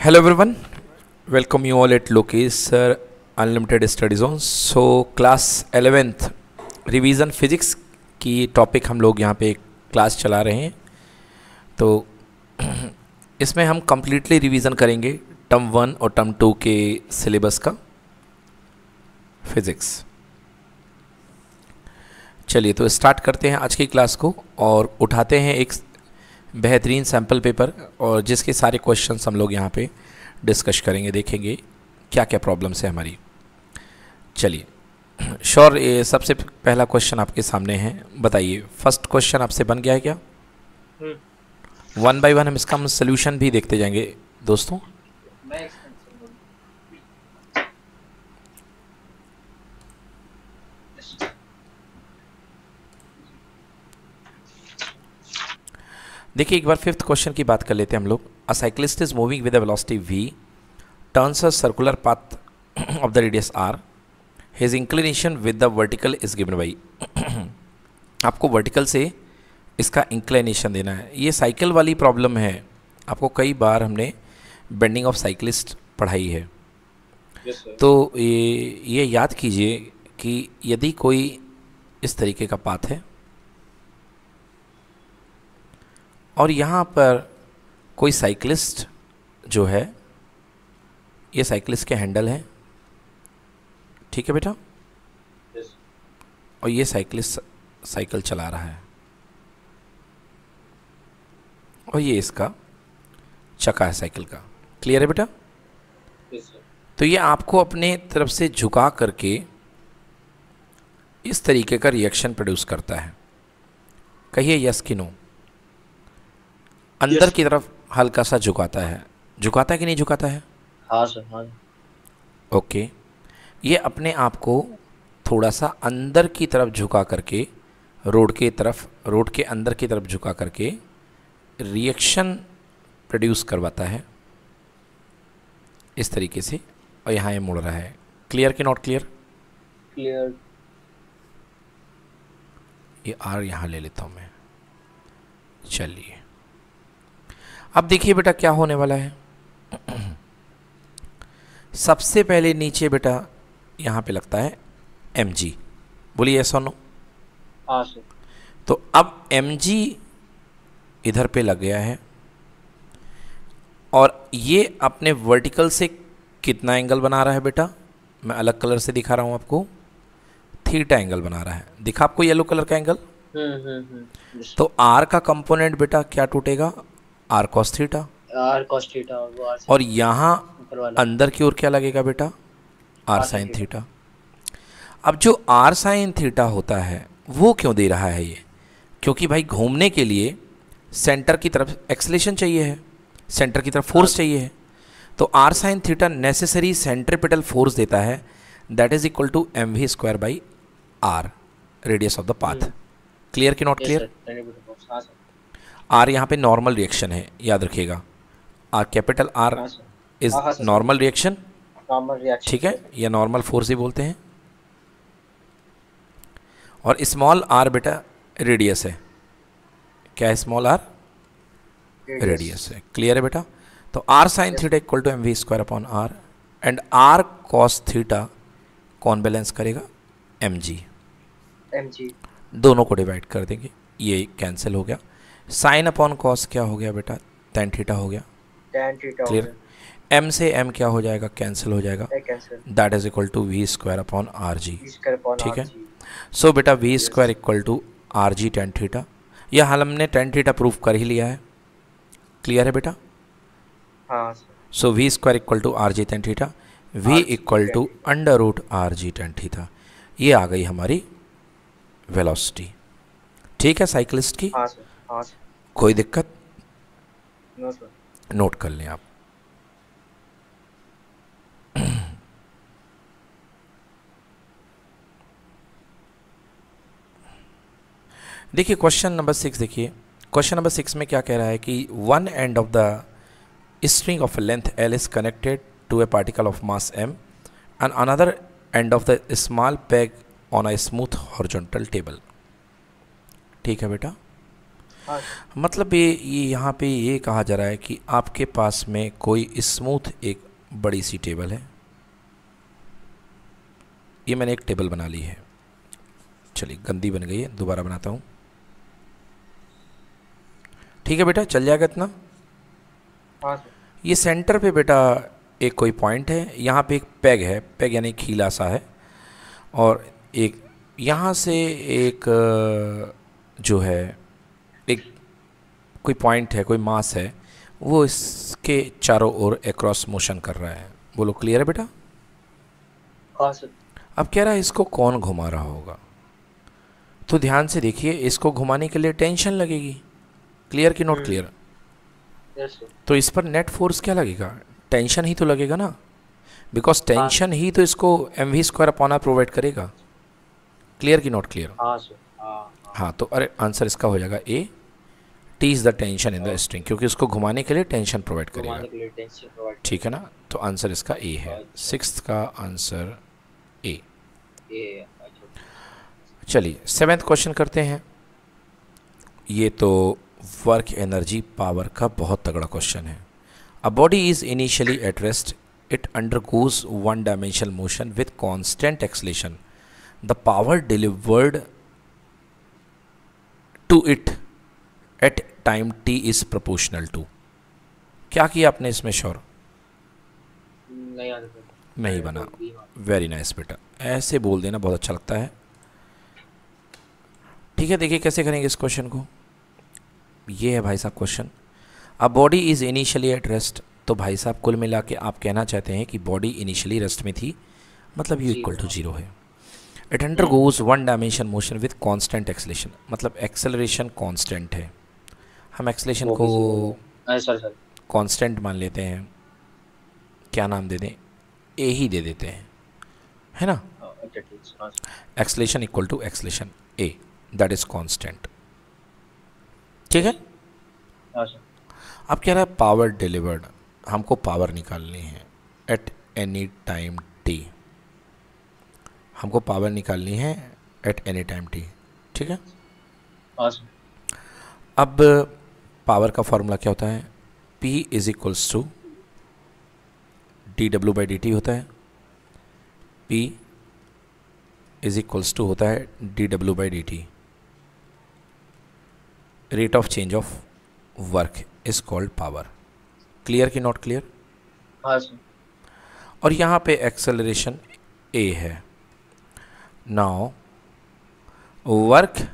Hello everyone, welcome you all at Lokesh Sir. Unlimited Study Zone. So class 11th revision physics की topic हम लोग यहाँ पे class चला रहे हैं। तो इसमें हम कम्प्लीटली रिवीजन करेंगे टर्म वन और टर्म टू के सिलेबस का फिज़िक्स चलिए तो स्टार्ट करते हैं आज की क्लास को और उठाते हैं एक बेहतरीन सैंपल पेपर और जिसके सारे क्वेश्चन हम लोग यहाँ पे डिस्कस करेंगे देखेंगे क्या क्या प्रॉब्लम्स है हमारी। चलिए श्योर ये सबसे पहला क्वेश्चन आपके सामने है। बताइए फ़र्स्ट क्वेश्चन आपसे बन गया है क्या? वन बाय वन हम इसका हम सोल्यूशन भी देखते जाएँगे। दोस्तों? देखिए एक बार फिफ्थ क्वेश्चन की बात कर लेते हैं हम लोग। A cyclist is moving with a velocity v turns a circular path of the radius r his inclination with the vertical is given by आपको वर्टिकल से इसका इंक्लिनेशन देना है। ये साइकिल वाली प्रॉब्लम है। आपको कई बार हमने बेंडिंग ऑफ़ साइकिलिस्ट पढ़ाई है। Yes, तो ये ये याद कीजिए कि यदि कोई इस तरीके का पाथ है और यहाँ पर कोई साइकिलिस्ट जो है ये साइकिलिस्ट के हैंडल हैं। ठीक है बेटा? Yes, और ये साइकिलिस्ट साइकिल चला रहा है। और ये इसका चका है साइकिल का। क्लियर है बेटा? Yes, तो ये आपको अपने तरफ़ से झुका करके इस तरीके का रिएक्शन प्रोड्यूस करता है। कहिए यस कि नो अंदर Yes. की तरफ़ हल्का सा झुकाता है। झुकाता है कि नहीं झुकाता है? हाँ सर हाँ। ओके। ये अपने आप को थोड़ा सा अंदर की तरफ़ झुका करके रोड के तरफ़ रोड के अंदर की तरफ़ झुका करके रिएक्शन प्रोड्यूस करवाता है। इस तरीके से। और यहाँ ये मुड़ रहा है। क्लियर कि नॉट क्लियर क्लियर ये आर यहाँ ले लेता हूँ मैं। चलिए। अब देखिए बेटा क्या होने वाला है। सबसे पहले नीचे बेटा यहाँ पे लगता है एम जी बोलिए ऐसा नो हाँ तो अब एम जी इधर पे लग गया है और ये अपने वर्टिकल से कितना एंगल बना रहा है बेटा? मैं अलग कलर से दिखा रहा हूँ आपको। थीटा एंगल बना रहा है। दिखा आपको येलो कलर का एंगल हम्म हम्म हम्म। तो आर का कंपोनेंट बेटा क्या टूटेगा? R cos theta r cos theta और वो आर और यहाँ अंदर की ओर क्या लगेगा बेटा? आर साइन थीटा अब जो आर साइन थीटा होता है वो क्यों दे रहा है ये? क्योंकि भाई घूमने के लिए सेंटर की तरफ़ एक्सलेशन चाहिए है। सेंटर की तरफ़ फोर्स चाहिए है। तो r sine theta necessary centripetal force देता है। That is equal to m v square by r radius of the path clear कि नॉट क्लियर आर यहाँ पे नॉर्मल रिएक्शन है याद रखिएगा। R capital r is. Normal reaction normal reaction ठीक है? या नॉर्मल फोर्स ही बोलते हैं। और स्मॉल आर बेटा रेडियस है। क्या है स्मॉल आर रेडियस है। क्लियर है बेटा? तो r sine theta equal to m v square upon r and r cos theta कौन बैलेंस करेगा? एम जी एम जी दोनों को डिवाइड कर देंगे। ये कैंसिल हो गया। साइन अपॉन कॉस क्या हो गया बेटा? टेन थीटा हो गया। tan थीटा क्लियर एम से एम क्या हो जाएगा? कैंसिल हो जाएगा। That is equal to v square upon r g ठीक है। सो बेटा v square equal to r g tan theta. यह हाल हमने टेन थीटा प्रूफ कर ही लिया है। क्लियर है बेटा? हाँ so v square equal to r g tan theta. V equal to under root r g tan theta. ये आ गई हमारी वेलोसिटी ठीक है साइकिलिस्ट की? हाँ हाँ कोई दिक्कत? नो नोट कर लें आप। देखिए क्वेश्चन नंबर सिक्स देखिए। क्वेश्चन नंबर सिक्स में क्या कह रहा है कि one end of the string of length l is connected to a particle of mass m and another end of the small peg on a smooth horizontal table ठीक है बेटा? मतलब ये ये यहाँ पे ये कहा जा रहा है कि आपके पास में कोई स्मूथ एक बड़ी सी टेबल है। ये मैंने एक टेबल बना ली है। चलिए गंदी बन गई है दोबारा बनाता हूँ। ठीक है बेटा चल जाएगा इतना। हाँ ये सेंटर पे बेटा एक कोई पॉइंट है यहाँ पे एक पैग है पैग यानी खीला सा है। और एक यहाँ से एक जो है एक कोई पॉइंट है कोई मास है वो इसके चारों ओर एक्रॉस मोशन कर रहा है। बोलो क्लियर है बेटा? हाँ अब कह रहा है इसको कौन घुमा रहा होगा? तो ध्यान से देखिए इसको घुमाने के लिए टेंशन लगेगी। क्लियर कि नॉट क्लियर तो इस पर नेट फोर्स क्या लगेगा? टेंशन ही तो लगेगा ना। बिकॉज़ टेंशन ही तो इसको m v square upon provide करेगा। क्लियर कि नॉट क्लियर हाँ हाँ हाँ। हाँ तो अरे आंसर इसका हो जाएगा A T is the tension in the string क्योंकि उसको घुमाने के लिए टेंशन प्रोवाइड करेगा। ठीक है ना? तो आंसर इसका ए है। सिक्स का आंसर ए अच्छा। चलिए सेवेंथ क्वेश्चन करते हैं। ये तो वर्क एनर्जी पावर का बहुत तगड़ा क्वेश्चन है। A body is initially at rest it undergoes one dimensional motion with constant acceleration the power delivered to it at time t is proportional to क्या किया आपने इसमें श्योर नहीं नहीं बना। वेरी नाइस बेटा। ऐसे बोल देना बहुत अच्छा लगता है। ठीक है देखिए कैसे करेंगे इस क्वेश्चन को। ये है भाई साहब question a body is initially at rest तो भाई साहब कुल मिला के आप कहना चाहते हैं कि बॉडी इनिशियली रेस्ट में थी मतलब यू इक्वल टू ज़ीरो है। It undergoes one dimension motion with constant acceleration मतलब एक्सेलरेशन कॉन्स्टेंट है। हम एक्सलेशन को कांस्टेंट मान लेते हैं। क्या नाम दे दें? ए ही दे देते हैं। है ना? Acceleration equal to acceleration a that is constant ठीक है? हाँ अब कह रहा है पावर डिलीवर्ड हमको पावर निकालनी है एट एनी टाइम टी हमको पावर निकालनी है एट एनी टाइम टी ठीक है? हाँ अब पावर का फॉर्मूला क्या होता है? P is equals to d W by d t होता है। P इज़ इक्वल्स टू होता है d W by d t rate of change of work is called power clear कि नॉट क्लियर हाँ और यहाँ पे एक्सेलरेशन ए है। नाउ वर्क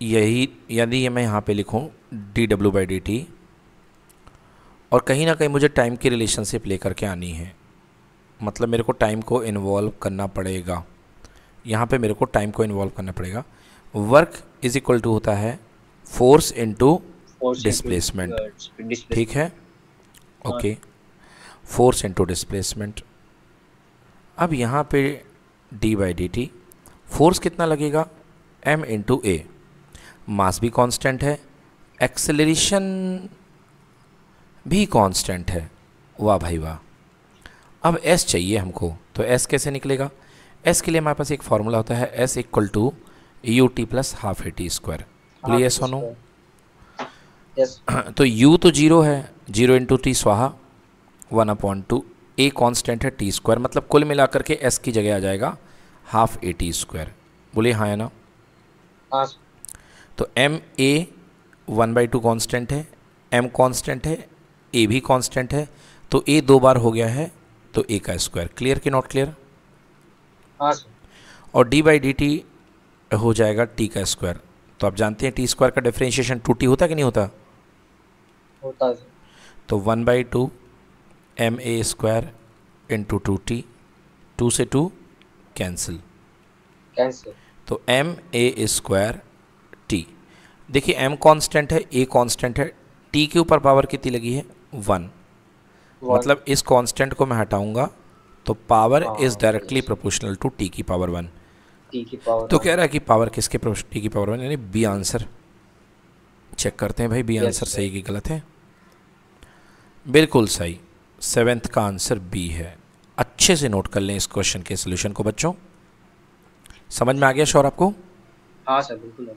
यही यदि मैं यहाँ पे लिखूँ डी डब्ल्यू बाई डी टी और कहीं ना कहीं मुझे टाइम की रिलेशनशिप लेकर के आनी है। मतलब मेरे को टाइम को इन्वॉल्व करना पड़ेगा। यहाँ पे मेरे को टाइम को इन्वॉल्व करना पड़ेगा। वर्क इज़ इक्वल टू होता है फोर्स इनटू displacement. ठीक है? ओके फोर्स इंटू डिस्प्लेसमेंट अब यहाँ पे d by d t force कितना लगेगा? एम इंटू ए मास भी कांस्टेंट है। एक्सेलरेशन भी कांस्टेंट है। वाह भाई वाह। अब एस चाहिए हमको तो एस कैसे निकलेगा? एस के लिए हमारे पास एक फार्मूला होता है s equal to u t plus half a t square बोलिए हाँ, यस और नो तो यू तो ज़ीरो है ज़ीरो इंटू टी स्वाहा one upon two a constant है टी स्क्वायर मतलब कुल मिलाकर के एस की जगह आ जाएगा हाफ़ ए टी स्क्वायर बोलिए हाँ है ना? हाँ। तो m a one by two constant है एम कॉन्स्टेंट है ए भी कॉन्स्टेंट है तो ए दो बार हो गया है तो ए का स्क्वायर क्लियर कि नॉट क्लियर हाँ और डी बाई डी टी हो जाएगा टी का स्क्वायर तो आप जानते हैं टी स्क्वायर का डिफ्रेंशिएशन टू टी होता है कि नहीं होता? होता है तो one by two m a square into two t two से टू कैंसिल। कैंसिल. तो एम ए स्क्वायर देखिए एम कांस्टेंट है ए कांस्टेंट है टी के ऊपर पावर कितनी लगी है? वन मतलब इस कांस्टेंट को मैं हटाऊँगा तो power is directly proportional to t की पावर वन तो कह रहा है कि पावर किसके टी की पावर वन यानी बी आंसर चेक करते हैं भाई बी आंसर सही कि गलत है? बिल्कुल सही. सेवेंथ का आंसर बी है. अच्छे से नोट कर लें इस क्वेश्चन के सोल्यूशन को बच्चों. समझ में आ गया शोर आपको? हाँ सर बिल्कुल.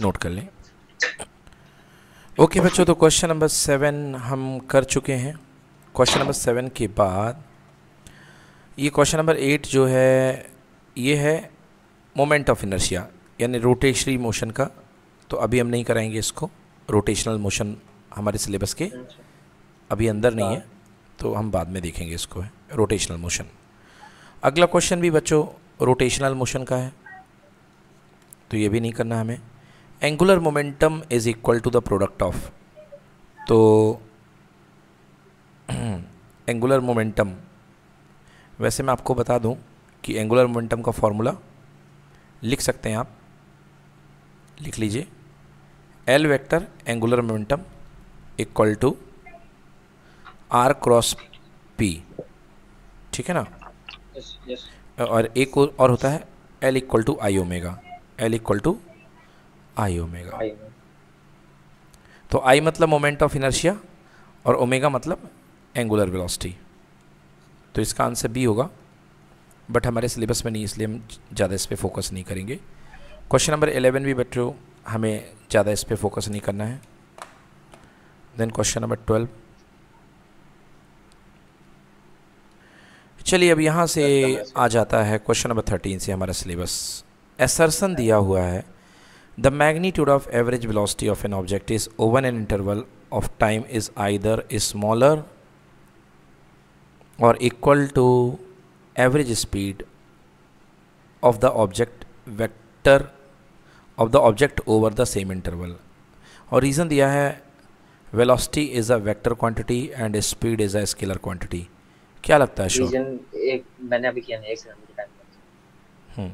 नोट कर लें. ओके okay, बच्चों तो क्वेश्चन नंबर सेवन हम कर चुके हैं। क्वेश्चन नंबर सेवन के बाद ये क्वेश्चन नंबर एट जो है ये है मोमेंट ऑफ़ इनर्शिया यानी रोटेशनरी मोशन का। तो अभी हम नहीं कराएँगे इसको रोटेशनल मोशन हमारे सिलेबस के अभी अंदर नहीं है तो हम बाद में देखेंगे इसको है रोटेशनल मोशन अगला क्वेश्चन भी बच्चों रोटेशनल मोशन का है। तो ये भी नहीं करना हमें। Angular momentum is equal to the product of तो एंगुलर मोमेंटम वैसे मैं आपको बता दूँ कि एंगुलर मोमेंटम का फॉर्मूला लिख सकते हैं आप। लिख लीजिए। L vector angular momentum equal to r cross p ठीक है ना? यस यस और एक और होता है l equal to I omega l equal to I omega तो आई मतलब मोमेंट ऑफ़ इनर्शिया और ओमेगा मतलब एंगुलर वेलोसिटी तो इसका आंसर बी होगा बट हमारे सिलेबस में नहीं इसलिए हम ज़्यादा इस पर फोकस नहीं करेंगे। क्वेश्चन नंबर एलेवन भी बच्चों हमें ज़्यादा इस पर फोकस नहीं करना है। देन क्वेश्चन नंबर ट्वेल्व चलिए अब यहाँ से आ जाता है क्वेश्चन नंबर थर्टीन से हमारा सिलेबस एसरसन दिया हुआ है the magnitude of average velocity of an object is over an interval of time is either smaller और equal to average speed of the object vector of the object over the same interval और reason दिया है velocity is a vector quantity and speed is a scalar quantity क्या लगता है show reason एक मैंने अभी किया नहीं एक टाइम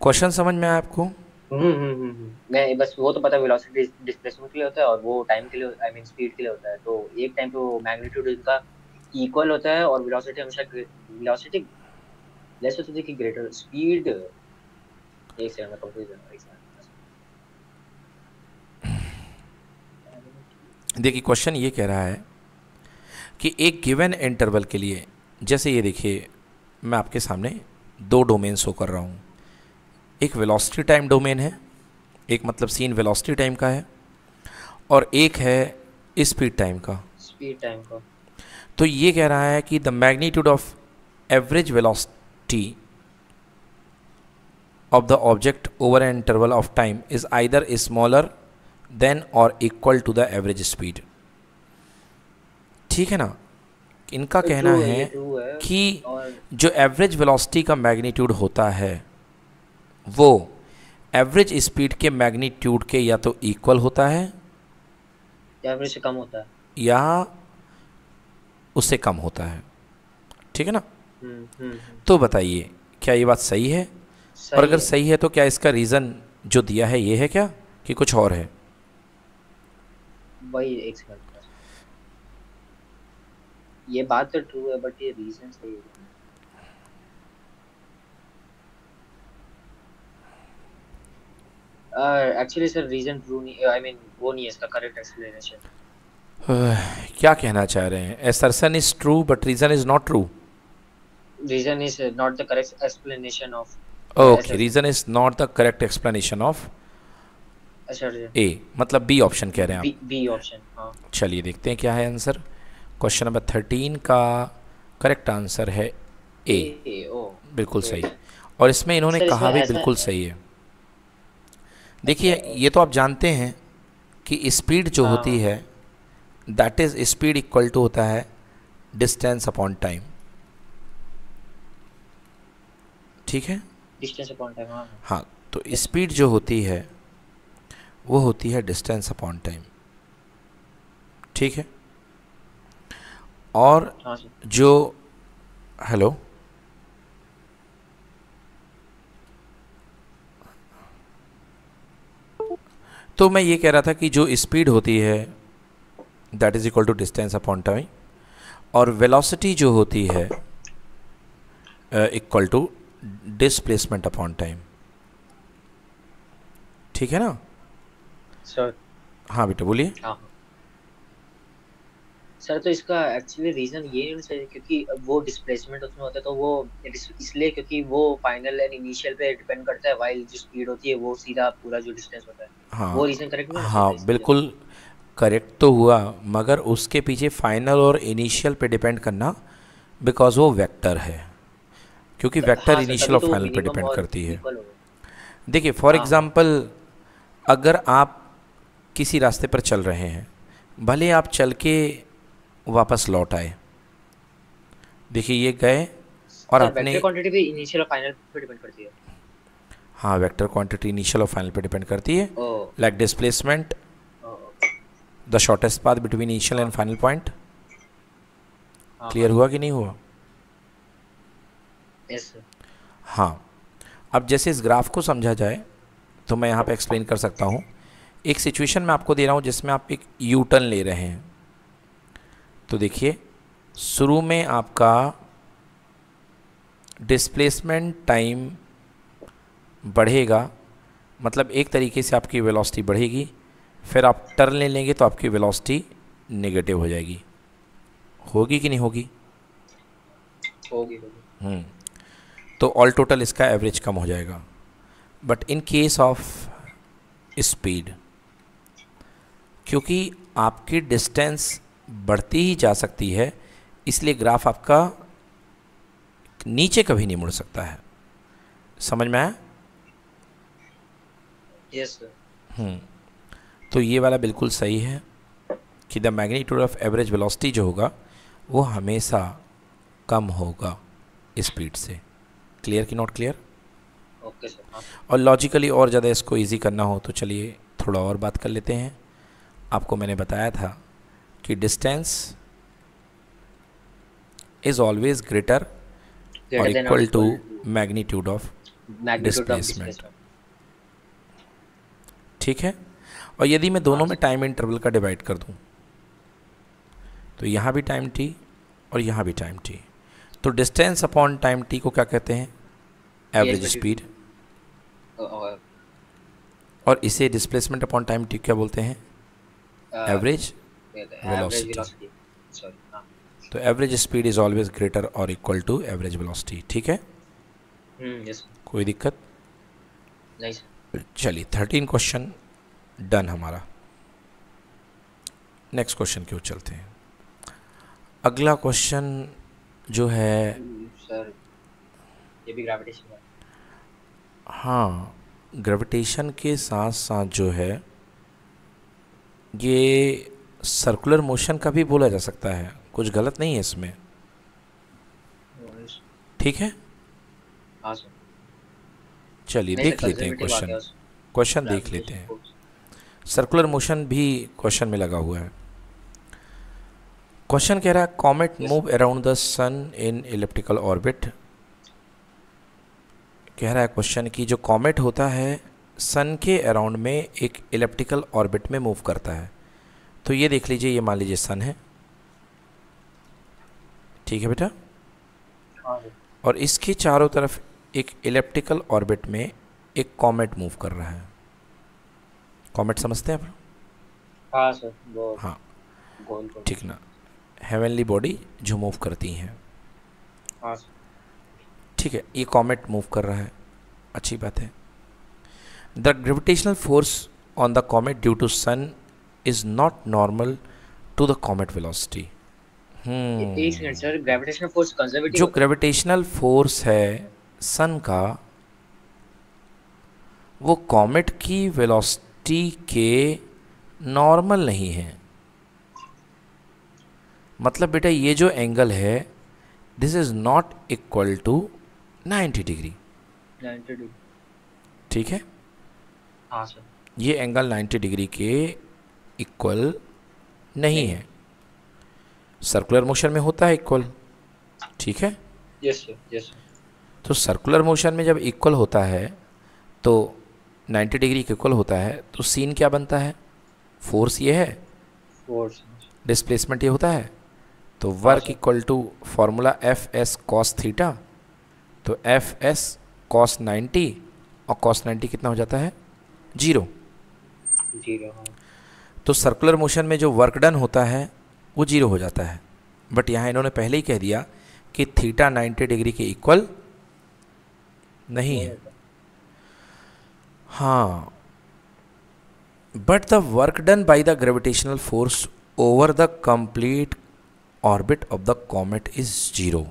क्वेश्चन समझ में आया आपको? हम्म हम्म हम्म। मैं बस वो तो पता वेलोसिटी डिस्प्लेसमेंट के लिए होता है और वो टाइम के लिए आई मीन स्पीड के लिए होता है। तो एक टाइम पे वो मैग्नीट्यूड इनका इक्वल होता है और वेलोसिटी हमेशा वेलोसिटी लेस होती है कि ग्रेटर स्पीड एक सेकंड में कंफ्यूज हूँ एक सेकंड देखिए क्वेश्चन ये कह रहा है कि एक गिवन इंटरवल के लिए जैसे ये देखिए मैं आपके सामने दो डोमेन शो कर रहा हूँ। एक वेलोसिटी टाइम डोमेन है एक मतलब सीन वेलोसिटी टाइम का है और एक है स्पीड टाइम का। स्पीड टाइम का। तो ये कह रहा है कि the magnitude of average velocity of the object over an interval of time is either smaller than और equal to the average speed ठीक है ना? इनका कहना है है कि जो एवरेज वेलोसिटी का मैग्नीट्यूड होता है वो एवरेज स्पीड के मैग्नीट्यूड के या तो इक्वल होता है एवरेज से कम होता है। या उससे कम होता है। ठीक है ना? हम्म हम्म हम्म। तो बताइए क्या ये बात सही है? सही और अगर है। सही है तो क्या इसका रीज़न जो दिया है ये है क्या कि कुछ और है? वही एक सेकंड ये बात तो ट्रू है बट ये रीजन सही है। एक्चुअली सर रीजन ट्रू नहीं आई मीन वो नहीं है इसका करेक्ट एक्सप्लेनेशन क्या कहना चाह रहे हैं? Assertion is true but reason is not true reason is not the correct explanation of okay reason is not the correct explanation of A मतलब बी ऑप्शन कह रहे हैं आप। बी ऑप्शन हाँ. चलिए देखते हैं क्या है आंसर क्वेश्चन नंबर थर्टीन का करेक्ट आंसर है ए ए ओ बिल्कुल सही। और इसमें इन्होंने कहा भी बिल्कुल सही है। देखिए ये तो आप जानते हैं कि स्पीड जो हाँ। होती है। That is speed equal to होता है डिस्टेंस अपॉन टाइम ठीक है? डिस्टेंस अपॉन टाइम हाँ। हाँ। हाँ तो स्पीड जो होती है वो होती है डिस्टेंस अपॉन टाइम ठीक है? और हाँ जो। हेलो तो मैं ये कह रहा था कि जो स्पीड होती है that is equal to distance upon time और वेलोसिटी जो होती है equal to displacement upon time ठीक है ना? सर हाँ बेटा बोलिए। हाँ। सर तो इसका एक्चुअली रीजन ये नहीं चाहिए क्योंकि वो डिस्प्लेसमेंट उसमें होता है तो वो इसलिए क्योंकि वो फाइनल एंड इनिशियल पे डिपेंड करता है वाइल जो स्पीड होती है वो सीधा पूरा जो डिस्टेंस होता है। हाँ। वो रीजन करेक्ट नहीं हाँ? बिल्कुल करेक्ट तो हुआ मगर उसके पीछे फाइनल और इनिशियल पे डिपेंड करना बिकॉज़ वो वेक्टर है क्योंकि वेक्टर इनिशियल और फाइनल पे डिपेंड करती है। देखिए फॉर एग्जांपल अगर आप किसी रास्ते पर चल रहे हैं भले आप चल के वापस लौट आए। देखिए ये गए और आपने क्वांटिटी भी इनिशियल और फाइनल पे डिपेंड करती है। हाँ वेक्टर क्वांटिटी इनिशियल और फाइनल पे डिपेंड करती है। Like displacement the shortest path between initial and final point clear हुआ कि नहीं हुआ? Yes, हाँ। अब जैसे इस ग्राफ को समझा जाए तो मैं यहाँ पे एक्सप्लेन कर सकता हूँ। एक सिचुएशन मैं आपको दे रहा हूँ जिसमें आप एक यू टर्न ले रहे हैं। तो देखिए शुरू में आपका डिस्प्लेसमेंट टाइम बढ़ेगा। मतलब एक तरीके से आपकी वेलोसिटी बढ़ेगी। फिर आप टर्न ले लेंगे तो आपकी वेलोसिटी नेगेटिव हो जाएगी। होगी कि नहीं होगी? होगी हम्म। तो ऑल टोटल इसका एवरेज कम हो जाएगा। But in case of speed क्योंकि आपकी डिस्टेंस बढ़ती ही जा सकती है इसलिए ग्राफ आपका नीचे कभी नहीं मुड़ सकता है। समझ में आया? Yes hmm. तो ये वाला बिल्कुल सही है कि the magnitude of average velocity जो होगा वो हमेशा कम होगा स्पीड से। क्लियर कि नॉट क्लियर ओके सर और लॉजिकली और ज़्यादा इसको इजी करना हो तो चलिए थोड़ा और बात कर लेते हैं। आपको मैंने बताया था कि डिस्टेंस इज़ ऑलवेज ग्रेटर और equal to magnitude of displacement ठीक है? और यदि मैं दोनों में टाइम इंटरवल का डिवाइड कर दूँ तो यहाँ भी टाइम टी और यहाँ भी टाइम टी तो डिस्टेंस अपॉन टाइम टी को क्या कहते हैं? एवरेज स्पीड और इसे डिस्प्लेसमेंट अपॉन टाइम टी क्या बोलते हैं? एवरेज वेलोसिटी तो average speed is always greater और इक्वल टू एवरेज वेलोसिटी ठीक है? Hmm, कोई दिक्कत? नहीं चलिए थर्टीन क्वेश्चन डन हमारा। नेक्स्ट क्वेश्चन क्यों चलते हैं अगला क्वेश्चन जो है सर ये भी ग्रेविटेशन है। हाँ ग्रेविटेशन के साथ साथ जो है ये सर्कुलर मोशन का भी बोला जा सकता है। कुछ गलत नहीं है इसमें। ठीक है? हाँ, चलिए देख लेते हैं क्वेश्चन क्वेश्चन देख लेते हैं। सर्कुलर मोशन भी क्वेश्चन में लगा हुआ है। क्वेश्चन कह रहा है comet move around the sun in elliptical orbit कह रहा है क्वेश्चन कि जो कॉमेट होता है सन के अराउंड में एक इलेप्टिकल ऑर्बिट में मूव करता है। तो ये देख लीजिए ये मान लीजिए सन है। ठीक है बेटा? हाँ और इसके चारों तरफ़ एक इलेप्टिकल ऑर्बिट में एक कॉमेट मूव कर रहा है। कॉमेट समझते हैं आप? हाँ सर हाँ। ठीक ना। हेवनली बॉडी जो मूव करती हैं। हाँ ठीक है ये कॉमेट मूव कर रहा है। अच्छी बात है। The gravitational force on the comet due to sun is not normal to the comet velocity जो ग्रेविटेशनल फोर्स है सन का वो कॉमेट की वेलोसिटी के नॉर्मल नहीं है. मतलब बेटा ये जो एंगल है this is not equal to 90 degree ठीक है? हाँ सर ये एंगल 90 डिग्री के इक्वल नहीं है। सर्कुलर मोशन में होता है इक्वल ठीक है? यस सर यस तो सर्कुलर मोशन में जब इक्वल होता है तो 90 डिग्री के इक्वल होता है तो सीन क्या बनता है? फोर्स ये है। फोर्स डिस्प्लेसमेंट ये होता है। तो work equal to formula f s cos theta तो एफ़ एस कॉस नाइन्टी और कॉस नाइन्टी कितना हो जाता है? Zero zero. तो सर्कुलर मोशन में जो वर्क डन होता है वो ज़ीरो हो जाता है। बट यहाँ इन्होंने पहले ही कह दिया कि थीटा 90 डिग्री के इक्वल नहीं है। हाँ। But the work done by the gravitational force over the complete orbit of the comet is zero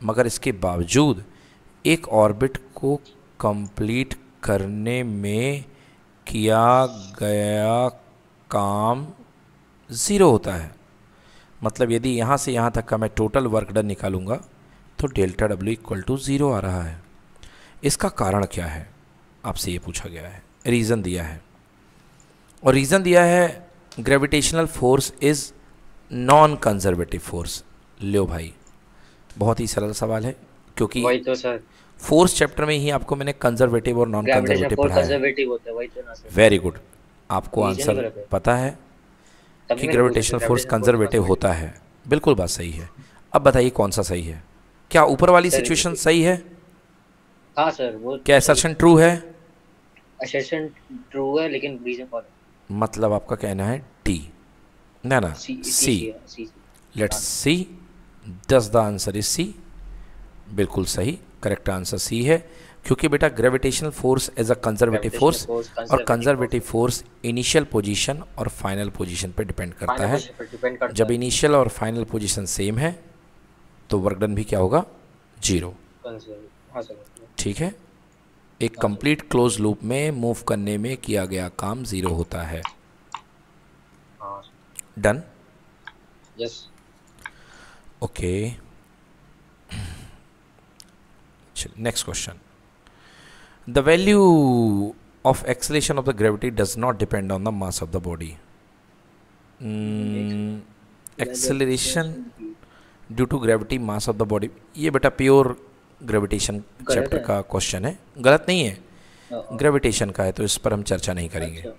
मगर इसके बावजूद एक ऑर्बिट को कंप्लीट करने में किया गया काम ज़ीरो होता है। मतलब यदि यहाँ से यहाँ तक का मैं टोटल वर्क डन निकालूँगा तो delta W equal to zero आ रहा है। इसका कारण क्या है? आपसे ये पूछा गया है। रीज़न दिया है। और रीज़न दिया है gravitational force is non conservative force लो भाई बहुत ही सरल सवाल है क्योंकि वही तो सर। फोर्स चैप्टर में ही आपको मैंने कंजर्वेटिव और नॉन कंजर्वेटिव पढ़ाया है। तो वेरी गुड आपको आंसर पता है कि ग्रेविटेशनल फोर्स कंजर्वेटिव होता है। बिल्कुल बात सही है। अब बताइए कौन सा सही है? क्या ऊपर वाली सिचुएशन सही है? हाँ सर वो क्या असर्शन ट्रू है। असर्शन ट्रू है लेकिन रीजन मतलब आपका कहना है टी ना ना सी लेट्स सी दस द आंसर इज़ सी बिल्कुल सही। करेक्ट आंसर सी है। क्योंकि बेटा gravitational force as a conservative force और कंजर्वेटिव फोर्स इनिशियल पोजीशन और फाइनल पोजीशन पे डिपेंड करता है। करता जब इनिशियल और फाइनल पोजीशन सेम है तो वर्क डन भी क्या होगा? ज़ीरो है ठीक है? एक कंप्लीट क्लोज लूप में मूव करने में किया गया काम ज़ीरो होता है। हाँ done yes okay next question the value of acceleration of the gravity does not depend on the mass of the body. Mm, acceleration due to gravity mass of the body ये बेटा pure gravitation chapter का question है। गलत नहीं है। हाँ, gravitation का है तो इस पर हम चर्चा नहीं करेंगे। अच्छा।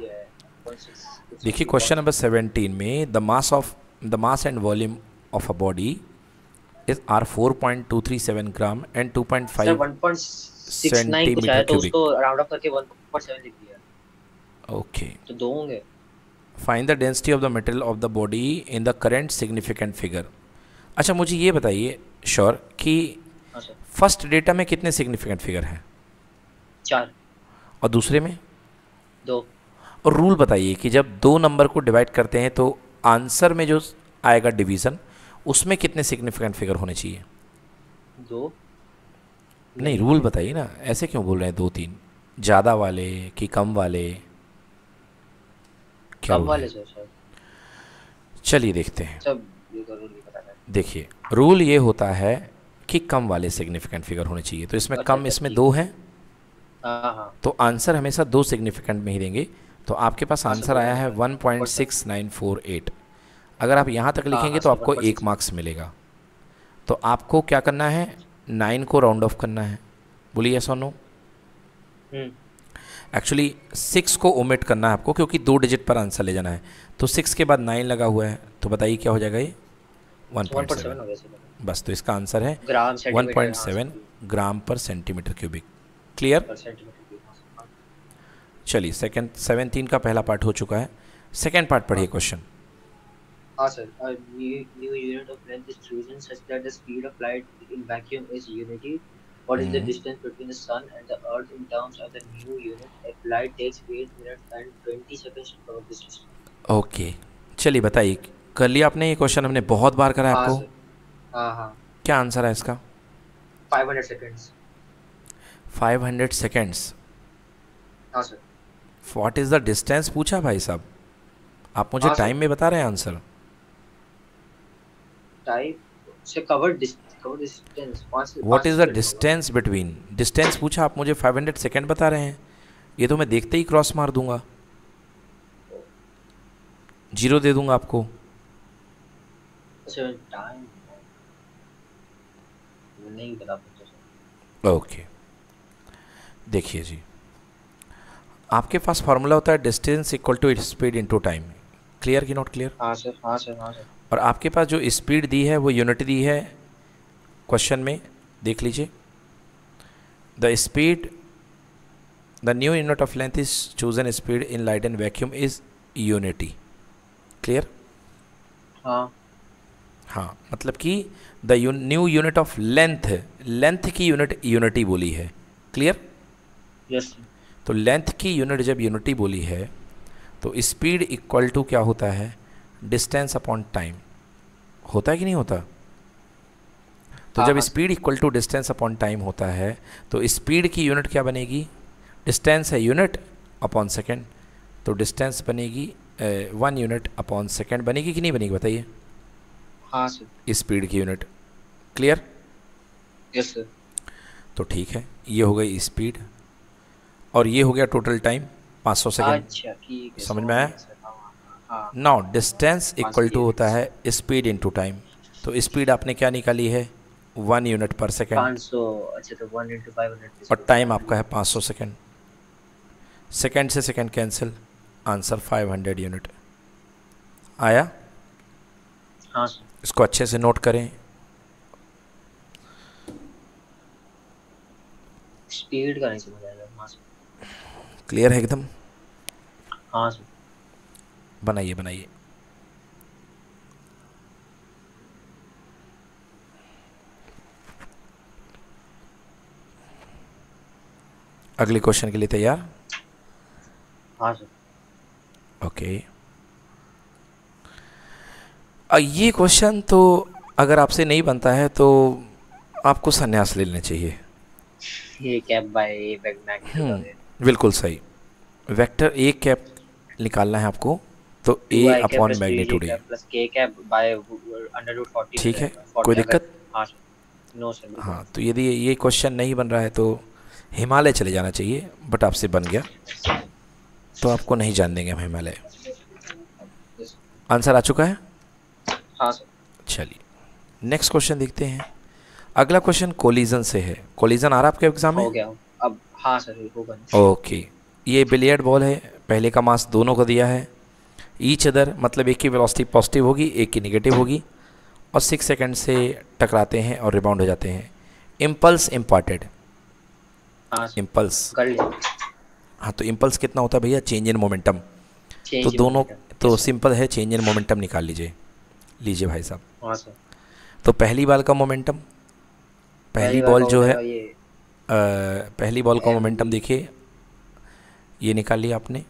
है, 1.6 देखिए क्वेश्चन नंबर 17 में the mass of the mass and volume of a body is are 4.237 gram and 2.5 sir 1.69 कुछ आया तो उसको राउंड ऑफ़ करके 1.7 लिख दिया। ओके तो दो होंगे। Find the density of the material of the body in the current significant figure अच्छा मुझे ये बताइए श्योर कि हाँ फ़र्स्ट डेटा में कितने सिग्निफिकेंट फिगर हैं? चार। और दूसरे में? दो। और रूल बताइए कि जब दो नंबर को डिवाइड करते हैं तो आंसर में जो आएगा डिवीज़न उसमें कितने सिग्निफिकेंट फिगर होने चाहिए? दो। नहीं रूल बताइए ना ऐसे क्यों बोल रहे हैं दो तीन ज़्यादा वाले कि कम वाले? क्या कम वाले है? चलिए देखते हैं। है। देखिए रूल ये होता है कि कम वाले सिग्निफिकेंट फिगर होने चाहिए। तो इसमें अच्छा, कम अच्छा, इसमें दो हैं। हाँ हाँ। तो आंसर हमेशा दो सिग्निफिकेंट में ही देंगे। तो आपके पास हाँ, आंसर आया है one point six nine four eight अगर आप यहाँ तक लिखेंगे हाँ, तो आपको एक मार्क्स मिलेगा। तो आपको क्या करना है? नाइन को राउंड ऑफ़ करना है। बोलिए और नो एक्चुअली सिक्स को ओमिट करना है आपको क्योंकि दो डिजिट पर आंसर ले जाना है। तो सिक्स के बाद नाइन लगा हुआ है तो बताइए क्या हो जाएगा ये? वन पॉइंट सेवन हो बस तो इसका आंसर है वन पॉइंट सेवन ग्राम पर सेंटीमीटर क्यूबिक क्लियर हाँ, चलिए सेकंड सेवनटीन का पहला पार्ट हो चुका है। सेकंड पार्ट पढ़िए क्वेश्चन हाँ sir a new new unit of length is chosen such that the speed of light in vacuum is unity what is the Mhm. distance between the sun and the earth in terms of the new unit if light takes 8 minutes and 20 seconds to cover this distance okay चलिए बताइए कर लिया आपने ये question हमने बहुत बार करा है हाँ आपको हाँ हाँ क्या आंसर है इसका 500 seconds 500 सेकेंड्स हाँ sir what is the distance पूछा भाई साहब आप मुझे हाँ, टाइम में बता रहे हैं आंसर टाइप से कवर कवर डिस्टेंस पाँच is the second distance between distance पूछा आप मुझे 500 सेकेंड बता रहे हैं। ये तो मैं देखते ही क्रॉस मार दूँगा। ज़ीरो दे दूँगा आपको। अच्छा टाइम नहीं बता पाता ओके देखिए जी। आपके पास फार्मूला होता है distance equal to speed into time clear की नॉट क्लियर हाँ सर हाँ सर हाँ सर और आपके पास जो स्पीड दी है वो यूनिट दी है क्वेश्चन में देख लीजिए। The speed the new unit of length is chosen speed in light and vacuum is unity. Clear? हाँ। हाँ मतलब कि the new unit of length length की यूनिट यूनिटी बोली है। क्लियर? यस तो लेंथ की यूनिट जब यूनिटी बोली है तो स्पीड इक्वल टू क्या होता है? डिस्टेंस अपॉन टाइम होता है कि नहीं होता? तो जब। Speed equal to distance upon time होता है तो स्पीड की यूनिट क्या बनेगी? डिस्टेंस है यूनिट अपॉन सेकेंड तो डिस्टेंस बनेगी वन यूनिट अपॉन सेकेंड बनेगी कि नहीं बनेगी बताइए। हाँ सर स्पीड की यूनिट क्लियर यस सर तो ठीक है ये हो गई स्पीड और ये हो गया टोटल टाइम 500 सेकेंड अच्छा है समझ में आया? नाउ डिस्टेंस इक्वल टू होता है स्पीड इनटू टाइम तो स्पीड आपने क्या निकाली है? वन यूनिट पर सेकेंड सौ अच्छा तो वन इंटू फाइव हंड्रेड और टाइम आपका है 500 सेकेंड सेकेंड से सेकेंड कैंसिल आंसर 500 यूनिट आया? हाँ इसको अच्छे से नोट करें. स्पीड का नहीं समझ आएगा क्लियर है एकदम? हाँ सर बनाइए बनाइए। अगले क्वेश्चन के लिए तैयार? हाँ सर। ओके अ, ये क्वेश्चन तो अगर आपसे नहीं बनता है तो आपको संन्यास ले लेना चाहिए। ये कैप बाय बिल्कुल सही। वेक्टर ए कैप निकालना है आपको। तो A upon magnitude A plus k cap by under root 40 ठीक है, कोई दिक्कत? हाँ नो सर हाँ तो यदि ये क्वेश्चन नहीं बन रहा है तो हिमालय चले जाना चाहिए बट आपसे बन गया। तो आपको नहीं जान देंगे हम हिमालय। आंसर आ चुका है? हाँ सर चलिए नेक्स्ट क्वेश्चन देखते हैं। अगला क्वेश्चन कोलिजन से है। कोलिजन आ रहा है आपके एग्ज़ाम में? हो गया। अब हाँ सर होगा। ओके ये बिलियर्ड बॉल है। पहले का मास दोनों को दिया है। ईच अदर मतलब एक की वेलोसिटी पॉजिटिव होगी एक की निगेटिव होगी और सिक्स सेकंड से टकराते हैं और रिबाउंड हो जाते हैं। इम्पल्स इम्पॉर्टेड इम्पल्स हाँ तो इम्पल्स कितना होता है भैया? चेंज इन मोमेंटम तो दोनों तो सिंपल है चेंज इन मोमेंटम निकाल लीजिए। लीजिए भाई साहब। हाँ तो पहली बॉल का मोमेंटम पहली बार बॉल जो है अ, पहली बॉल का मोमेंटम देखिए। ये निकाल लिया आपने।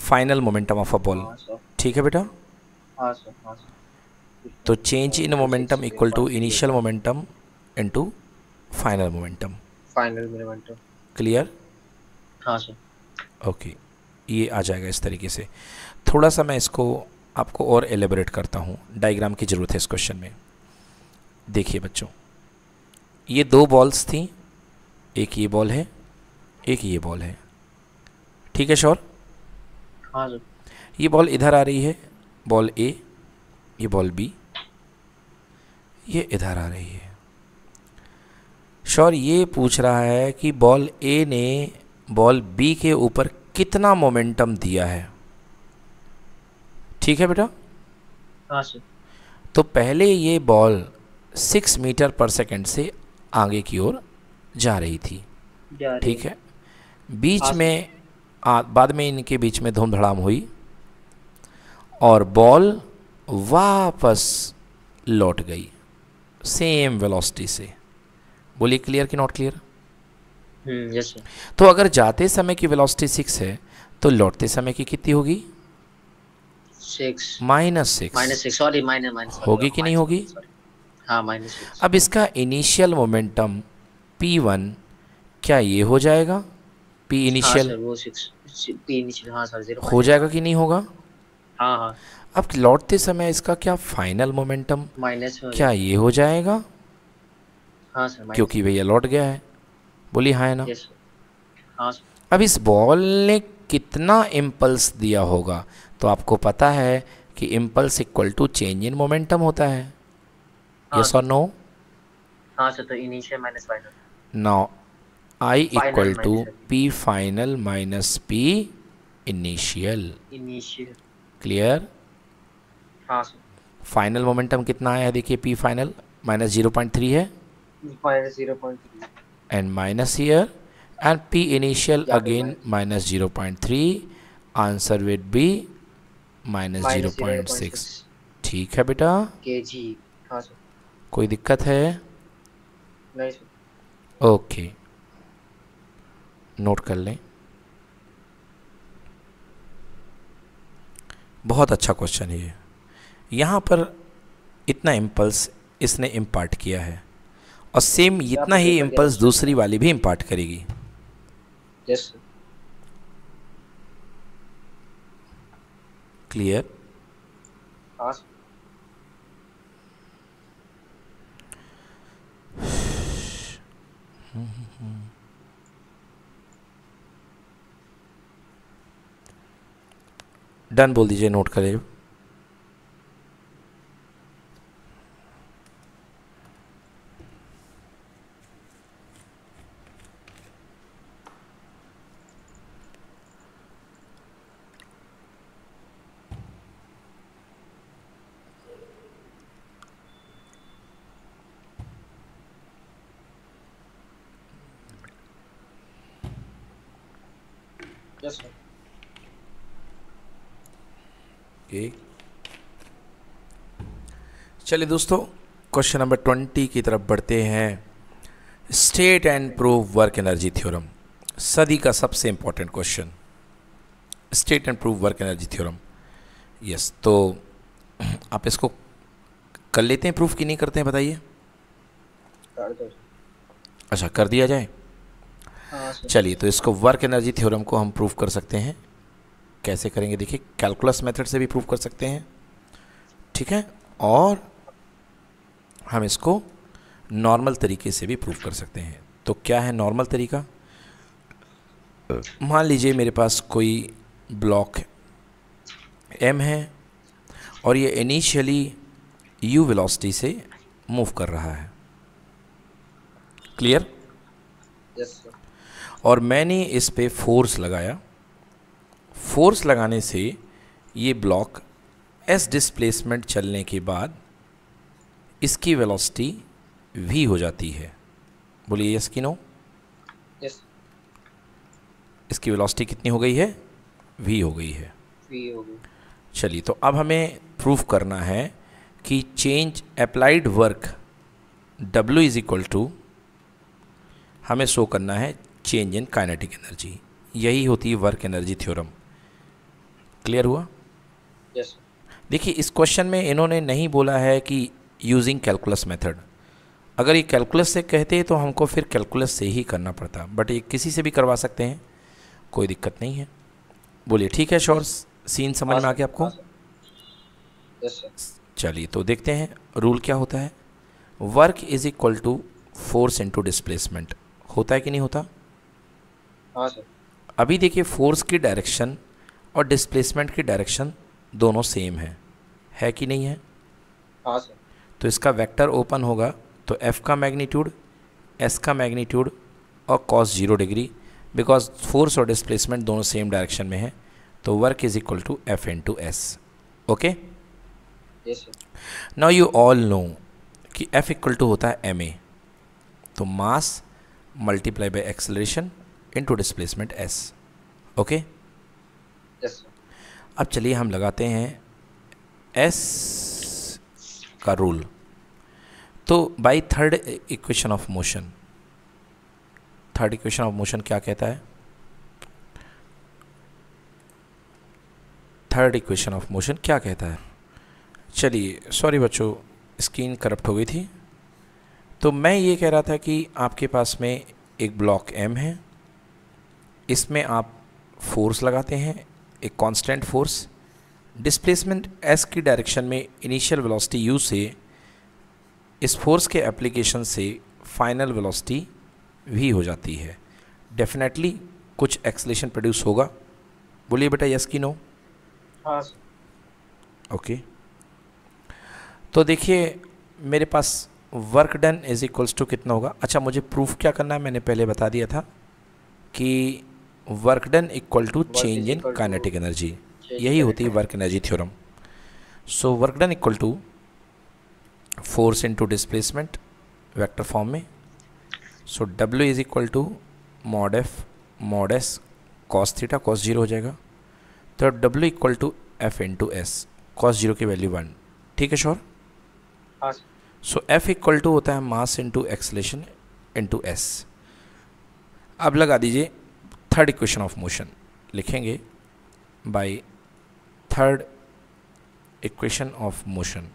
Final momentum of a ball ठीक है बेटा? हाँ हाँ तो change in momentum equal to initial momentum into final momentum final minute clear हाँ सर ओके ये आ जाएगा इस तरीके से। थोड़ा सा मैं इसको आपको और एलेबरेट करता हूँ। डायग्राम की ज़रूरत है इस क्वेश्चन में। देखिए बच्चों। ये दो बॉल्स थी। एक ये बॉल है। एक ये बॉल है। ठीक है श्योर हाँ सर ये बॉल इधर आ रही है बॉल ए ये बॉल बी ये इधर आ रही है। श्योर ये पूछ रहा है कि बॉल ए ने बॉल बी के ऊपर कितना मोमेंटम दिया है? ठीक है बेटा? हाँ सर तो पहले ये बॉल सिक्स मीटर पर सेकंड से आगे की ओर जा रही थी। ठीक है। बीच हाँ, में आ, बाद में इनके बीच में धूमधड़ाम हुई और बॉल वापस लौट गई सेम वेलोसिटी से। बोलिए क्लियर कि नॉट क्लियर हम्म यस तो अगर जाते समय की वेलोसिटी सिक्स है तो लौटते समय की कितनी होगी? माइनस सिक्स सॉरी माइनस होगी कि नहीं होगी? हाँ माइनस अब इसका इनिशियल मोमेंटम पी वन क्या ये हो जाएगा? पी हाँ इनिशियल सर पी इनिशियल हाँ सर ज़ीरो हो जाएगा कि नहीं होगा? हाँ हाँ। अब लौटते समय इसका क्या फाइनल मोमेंटम माइनस क्या ये हो जाएगा। हाँ सर क्योंकि भैया लौट गया है। बोली हाँ है ना? हाँ अब इस बॉल ने कितना इम्पल्स दिया होगा? तो आपको पता है कि impulse equal to change in momentum होता है। हाँ यस और नो हाँ सर तो initial minus final now I equal to P final minus P initial initial clear हाँ फाइनल मोमेंटम कितना आया देखिए P final minus zero point three है। And minus zero point three and minus here. And p initial Yeah, again minus. 0.3 answer would be minus 0.6 ठीक है बेटा? के जी हाँ कोई दिक्कत है? नहीं ओके नोट कर लें। बहुत अच्छा क्वेश्चन है ये। यहाँ पर इतना इम्पल्स इसने इम्पार्ट किया है। और सेम इतना ही इम्पल्स दूसरी वाली भी इम्पार्ट करेगी। यस सर क्लियर हाँ डन बोल दीजिए नोट करें यस सर ओके चलिए दोस्तों क्वेश्चन नंबर ट्वेंटी की तरफ़ बढ़ते हैं। State and prove work energy theorem सदी का सबसे important question state and prove work energy theorem yes तो आप इसको कर लेते हैं प्रूफ कि नहीं करते हैं बताइए। अच्छा कर दिया जाए। हाँ चलिए तो इसको वर्क एनर्जी थ्योरम को हम प्रूफ कर सकते हैं। कैसे करेंगे? देखिए कैलकुलस मेथड से भी प्रूफ कर सकते हैं। ठीक है? और हम इसको नॉर्मल तरीके से भी प्रूव कर सकते हैं। तो क्या है नॉर्मल तरीका? मान लीजिए मेरे पास कोई ब्लॉक एम है और ये इनिशियली यू वेलोसिटी से मूव कर रहा है। क्लियर सर और मैंने इस पे फोर्स लगाया। फोर्स लगाने से ये ब्लॉक एस डिस्प्लेसमेंट चलने के बाद इसकी वेलोसिटी वी हो जाती है। बोलिए यस कि नो यस इसकी वेलोसिटी कितनी हो गई है? वी हो गई है। हो गई। चलिए तो अब हमें प्रूफ करना है कि change applied work W is equal to हमें शो करना है चेंज इन काइनेटिक एनर्जी यही होती है वर्क एनर्जी थ्योरम क्लियर हुआ? यस देखिए इस क्वेश्चन में इन्होंने नहीं बोला है कि यूजिंग कैलकुलस मेथड अगर ये कैलकुलस से कहते तो हमको फिर कैलकुलस से ही करना पड़ता। बट ये किसी से भी करवा सकते हैं कोई दिक्कत नहीं है। बोलिए ठीक है श्योर सीन समझ में आ गया आपको? चलिए तो देखते हैं रूल क्या होता है? Work is equal to force into displacement होता है कि नहीं होता? हाँ अभी देखिए फोर्स की डायरेक्शन और डिस्प्लेसमेंट की डायरेक्शन दोनों सेम है। है कि नहीं है? हाँ सर तो इसका वेक्टर ओपन होगा तो एफ़ का मैग्नीट्यूड एस का मैग्नीट्यूड और cos zero degree because force और डिस्प्लेसमेंट दोनों सेम डायरेक्शन में है तो work is equal to F into S okay now you all know कि एफ़ इक्वल टू होता है एम ए तो mass multiply by acceleration into displacement S okay अब चलिए हम लगाते हैं एस का रूल तो by third equation of motion third equation of motion क्या कहता है? थर्ड इक्वेशन ऑफ़ मोशन क्या कहता है? चलिए सॉरी बच्चों स्क्रीन करप्ट हो गई थी। तो मैं ये कह रहा था कि आपके पास में एक ब्लॉक एम है। इसमें आप फोर्स लगाते हैं, एक कांस्टेंट फोर्स डिस्प्लेसमेंट एस की डायरेक्शन में इनिशियल वेलोसिटी यू से इस फोर्स के एप्लीकेशन से फाइनल वेलोसिटी वी हो जाती है। डेफिनेटली कुछ एक्सलेशन प्रोड्यूस होगा। बोलिए बेटा यस की नो हाँ ओके तो देखिए मेरे पास work done is equals to कितना होगा? अच्छा मुझे प्रूफ क्या करना है? मैंने पहले बता दिया था कि work done equal to change in kinetic energy यही होती है work energy theorem so work done equal to force into displacement vector form में. So W is equal to mod F mod S cos theta cos zero हो जाएगा. तो W equal to F into S cos zero की value one ठीक है sure so F equal to होता है mass into acceleration into S अब लगा दीजिए थर्ड इक्वेशन ऑफ़ मोशन लिखेंगे by third equation of motion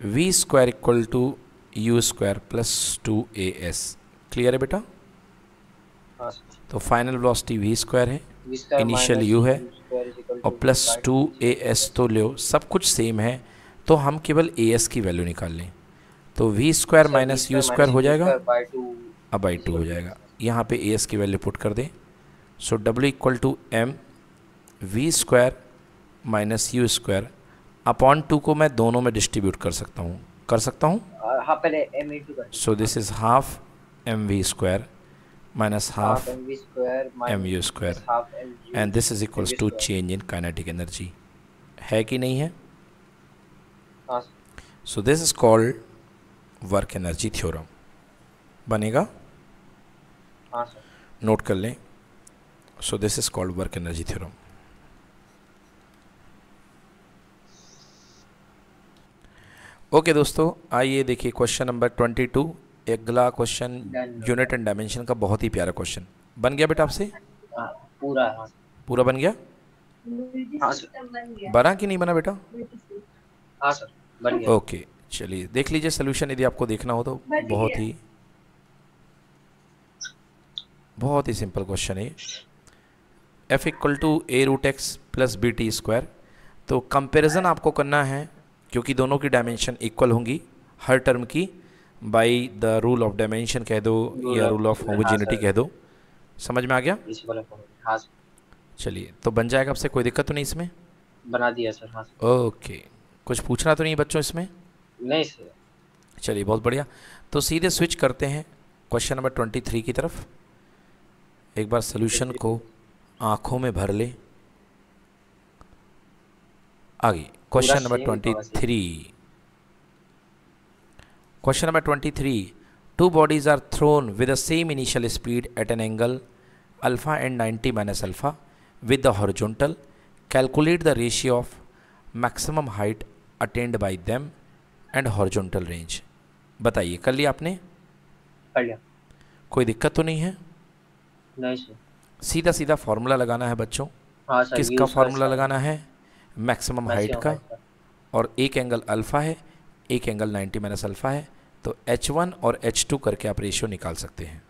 V square equal to U square plus two A S clear है बेटा? हाँ तो फाइनल वेलोसिटी वी स्क्वायर है इनिशियल U है, और प्लस टू ए एस तो लो सब कुछ सेम है तो हम केवल ए एस की वैल्यू निकाल लें। तो V square minus U square हो जाएगा। अब बाई टू हो जाएगा। यहाँ पे ए एस की वैल्यू पुट कर दें। So W equal to M V square minus U square upon two को मैं दोनों में डिस्ट्रीब्यूट कर सकता हूँ। कर सकता हूँ? हाँ so this is half M V square minus half M U square and this is equals to change in kinetic energy है कि नहीं है? हाँ। So this is called work energy theorem बनेगा? हाँ नोट कर लें। So this is called work energy theorem okay दोस्तों आइए देखिए क्वेश्चन नंबर ट्वेंटी टू अगला क्वेश्चन यूनिट एंड डायमेंशन का बहुत ही प्यारा क्वेश्चन बन गया बेटा आपसे? हाँ पूरा हाँ। पूरा बन गया? हाँ सर। बना कि नहीं बना बेटा? हाँ सर बन गया। ओके चलिए देख लीजिए सोल्यूशन यदि आपको देखना हो तो बहुत ही बहुत ही सिंपल क्वेश्चन है F equal to A root X plus B T square तो कंपेरिजन आपको करना है क्योंकि दोनों की डायमेंशन इक्वल होंगी। हर टर्म की by the rule of dimension कह दो या रूल ऑफ़ होमोजेनिटी कह दो। समझ में आ गया? हाँ चलिए तो बन जाएगा आपसे कोई दिक्कत तो नहीं इसमें? बना दिया सर हाँ ओके कुछ पूछना तो नहीं बच्चों इसमें? नहीं सर चलिए बहुत बढ़िया। तो सीधे स्विच करते हैं क्वेश्चन नंबर ट्वेंटी थ्री की तरफ़। एक बार सोल्यूशन को आँखों में भर ले। आगे। Question number twenty three question number twenty three two bodies are thrown with the same initial speed at an angle alpha and ninety minus alpha with the horizontal calculate the ratio of maximum height attained by them and horizontal range बताइए कर लिया आपने? कर लिया। कोई दिक्कत तो नहीं है? नहीं सर सीधा सीधा फार्मूला लगाना है बच्चों। हाँ किसका फार्मूला लगाना है? मैक्सिमम हाइट का। और एक एंगल अल्फ़ा है एक एंगल 90 माइनस अल्फ़ा है। तो H1 और H2 करके आप रेशियो निकाल सकते हैं।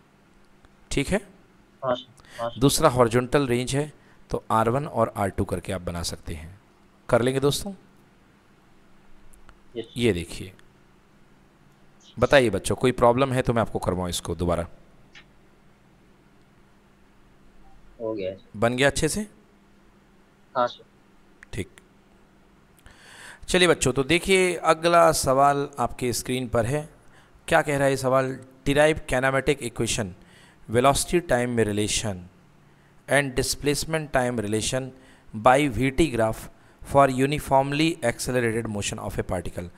ठीक है? हाँ हाँ सर दूसरा हॉरिजॉन्टल रेंज है तो R1 और R2 करके आप बना सकते हैं। कर लेंगे दोस्तों? Yes, ये देखिए। बताइए बच्चों कोई प्रॉब्लम है तो मैं आपको करवाऊँ इसको दोबारा। हो गया बन गया अच्छे से? हाँ सर ठीक। चलिए बच्चों तो देखिए अगला सवाल आपके स्क्रीन पर है। क्या कह रहा है ये सवाल? Derive kinematic equation velocity time में relation and displacement time relation by V T graph for uniformly accelerated motion of a particle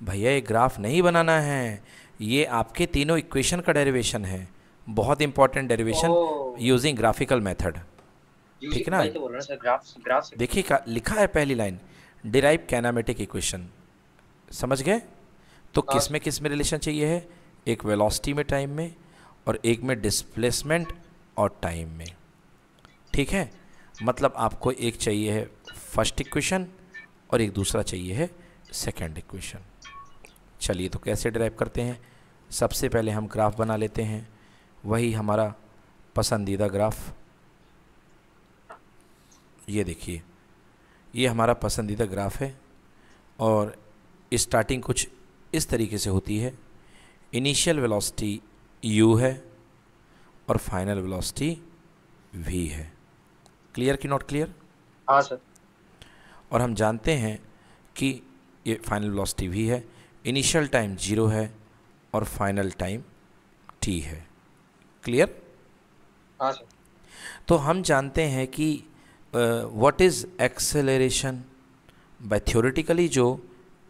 भैया ये ग्राफ नहीं बनाना है। ये आपके तीनों इक्वेशन का डेरिवेशन है। बहुत important derivation using graphical method ठीक है ना? देखिए का लिखा है पहली लाइन डिराइव कैनामेटिक इक्वेशन समझ गए? तो हाँ। किसमें किसमें रिलेशन चाहिए है? एक वेलोसिटी में टाइम में और एक में डिस्प्लेसमेंट और टाइम में। ठीक है? मतलब आपको एक चाहिए है फ़र्स्ट इक्वेशन और एक दूसरा चाहिए है सेकंड इक्वेशन चलिए तो कैसे डिराइव करते हैं? सबसे पहले हम ग्राफ बना लेते हैं। वही हमारा पसंदीदा ग्राफ ये देखिए ये हमारा पसंदीदा ग्राफ है और स्टार्टिंग कुछ इस तरीके से होती है। इनिशियल वेलोसिटी u है और फाइनल वेलोसिटी v है। क्लियर कि नॉट क्लियर? हाँ सर। और हम जानते हैं कि ये फाइनल वेलोसिटी v है इनिशियल टाइम ज़ीरो है और फाइनल टाइम t है। क्लियर? हाँ सर। तो हम जानते हैं कि what is acceleration by theoretically जो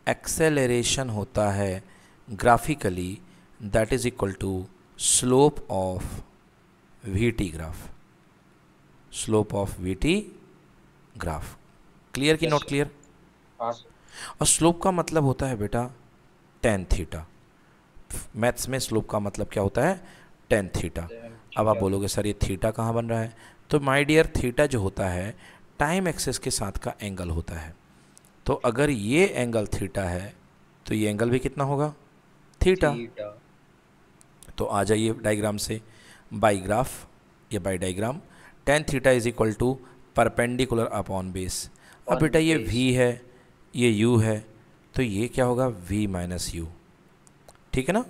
एक्सेलरेशन होता है graphically that is equal to slope of V T graph slope of V T graph clear की नॉट क्लियर और स्लोप का मतलब होता है बेटा टेन थीटा मैथ्स में स्लोप का मतलब क्या होता है? टेन थीटा अब आप बोलोगे सर ये थीटा कहाँ बन रहा है? तो माय डियर थीटा जो होता है टाइम एक्सेस के साथ का एंगल होता है। तो अगर ये एंगल थीटा है तो ये एंगल भी कितना होगा? थीटा थीटा तो आ जाइए डायग्राम से। बाई ग्राफ या by diagram tan theta is equal to perpendicular upon base अब बेटा ये वी है ये यू है तो ये क्या होगा? वी माइनस यू ठीक है ना?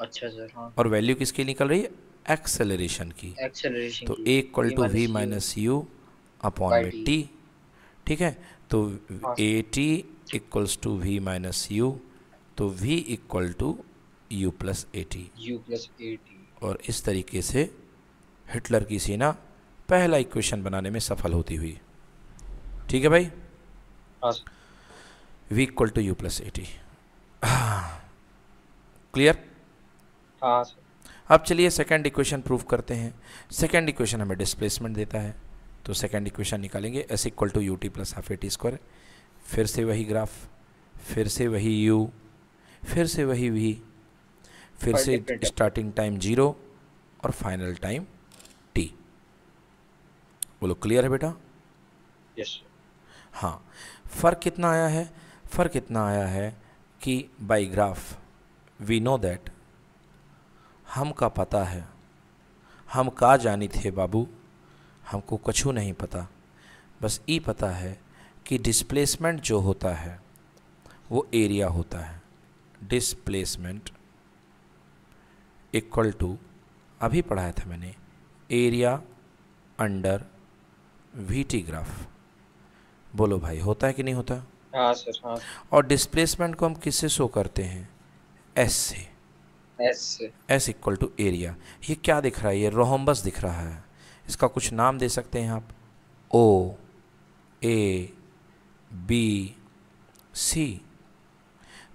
अच्छा सर हाँ। और वैल्यू किसकी निकल रही है? एक्सेलरेशन की। एक्सेलरेशन तो A equal to V minus U upon में टी ठीक है? तो। A T equals to V minus U तो v equal to U plus A T U plus A T और इस तरीके से हिटलर की सेना पहला इक्वेशन बनाने में सफल होती हुई। ठीक है भाई? हाँ। V equal to U plus A T clear हाँ सर अब चलिए सेकंड इक्वेशन प्रूव करते हैं। सेकंड इक्वेशन हमें डिस्प्लेसमेंट देता है। तो सेकंड इक्वेशन निकालेंगे s equal to u t plus half a t square फिर से वही ग्राफ फिर से वही यू फिर से वही वी फिर से स्टार्टिंग टाइम ज़ीरो और फाइनल टाइम टी बोलो क्लियर है बेटा? यस सर हाँ। फ़र्क कितना आया है? फ़र्क इतना आया है कि by graph we know that हम का पता है। हम का जानी थे बाबू। हमको कछु नहीं पता। बस ई पता है कि डिस्प्लेसमेंट जो होता है वो एरिया होता है। डिस्प्लेसमेंट इक्वल टू अभी पढ़ाया था मैंने area under v t graph बोलो भाई होता है कि नहीं होता? हाँ सर हाँ। और डिस्प्लेसमेंट को हम किससे शो करते हैं? एस से। S s equal to area ये क्या दिख रहा है? ये रोहम्बस दिख रहा है। इसका कुछ नाम दे सकते हैं आप? ओ ए बी सी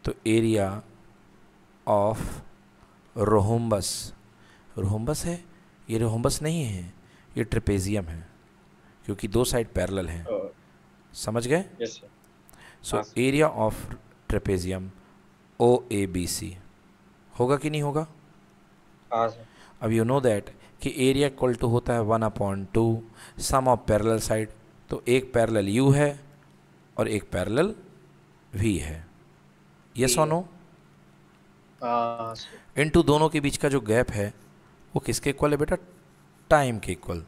तो एरिया ऑफ़ रोहम्बस रोहम्बस है? ये रोहम्बस नहीं है। ये ट्रिपेजियम है क्योंकि दो साइड पैरेलल हैं। समझ गए? So area of trapezium O A B C होगा कि नहीं होगा? हाँ अब यू नो दैट कि एरिया इक्वल टू होता है one upon two sum of parallel side तो एक पैरेलल यू है और एक पैरेलल वी है। यस और नो सर। इनटू दोनों के बीच का जो गैप है वो किसके इक्वल है बेटा? टाइम के इक्वल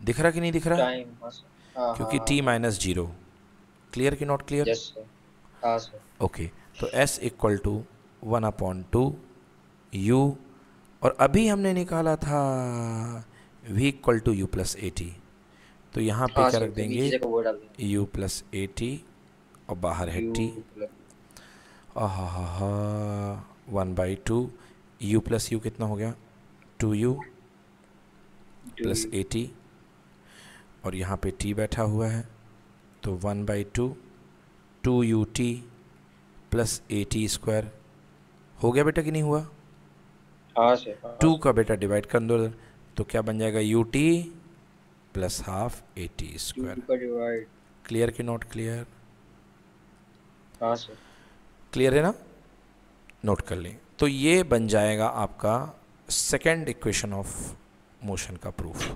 दिख रहा कि नहीं दिख रहा? हाँ हाँ क्योंकि टी माइनस ज़ीरो क्लियर कि नॉट क्लियर ओके तो s equal to one upon two u और अभी हमने निकाला था v equal to u plus a t तो यहाँ पे हाँ क्या रख देंगे? u प्लस ए टी और बाहर है U t plus- हा हा one by two u plus u कितना हो गया? Two u plus U- a t और यहाँ पे t बैठा हुआ है। तो one by two two u t plus a t square हो गया बेटा कि नहीं हुआ? टू का बेटा डिवाइड कर दो तो क्या बन जाएगा u t plus half a t square divide clear कि नॉट क्लियर हाँ क्लियर है ना? नोट कर लें। तो ये बन जाएगा आपका सेकेंड इक्वेशन ऑफ़ मोशन का प्रूफ